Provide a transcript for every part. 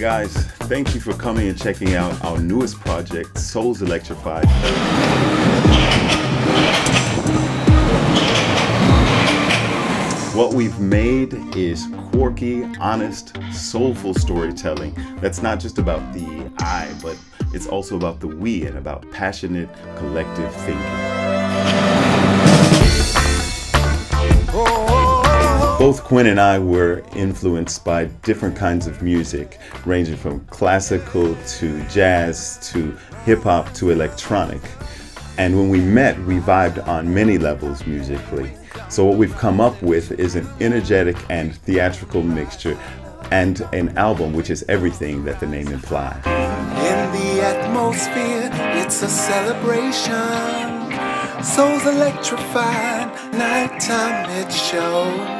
guys, thank you for coming and checking out our newest project, Souls Electrified. What we've made is quirky, honest, soulful storytelling that's not just about the I, but it's also about the we and about passionate, collective thinking. Oh. Both Quinn and I were influenced by different kinds of music, ranging from classical to jazz to hip hop to electronic. And when we met, we vibed on many levels musically. So, what we've come up with is an energetic and theatrical mixture and an album which is everything that the name implies. In the atmosphere, it's a celebration. Souls electrified, nighttime it shows.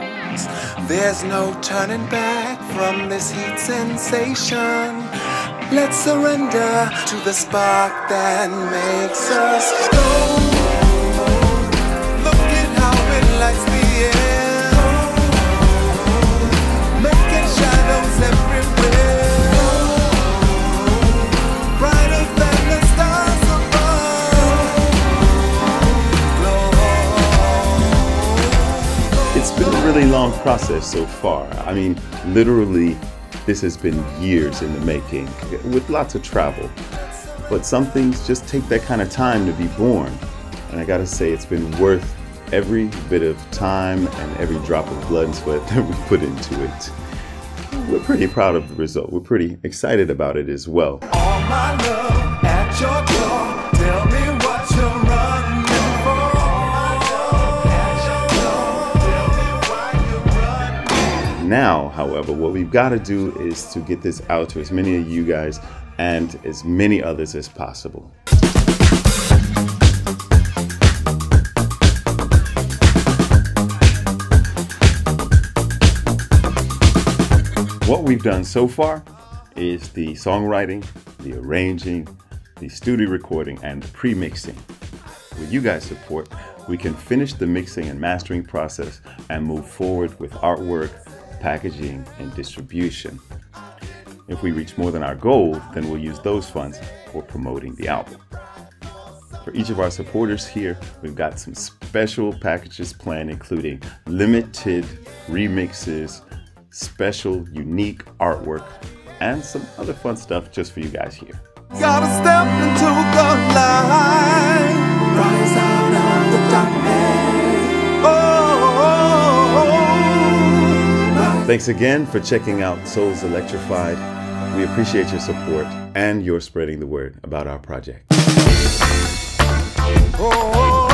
There's no turning back from this heat sensation. Let's surrender to the spark that makes us go. Really long process so far. I mean, literally, this has been years in the making with lots of travel. But some things just take that kind of time to be born. And I gotta say, it's been worth every bit of time and every drop of blood and sweat that we put into it. We're pretty proud of the result. We're pretty excited about it as well. Now, however, what we've got to do is to get this out to as many of you guys and as many others as possible. What we've done so far is the songwriting, the arranging, the studio recording, and the pre mixing. With you guys' support, we can finish the mixing and mastering process and move forward with artwork, packaging, and distribution. If we reach more than our goal, then we'll use those funds for promoting the album. For each of our supporters here, we've got some special packages planned, including limited remixes, special, unique artwork, and some other fun stuff just for you guys here. Thanks again for checking out Souls Electrified. We appreciate your support and your spreading the word about our project. oh, oh,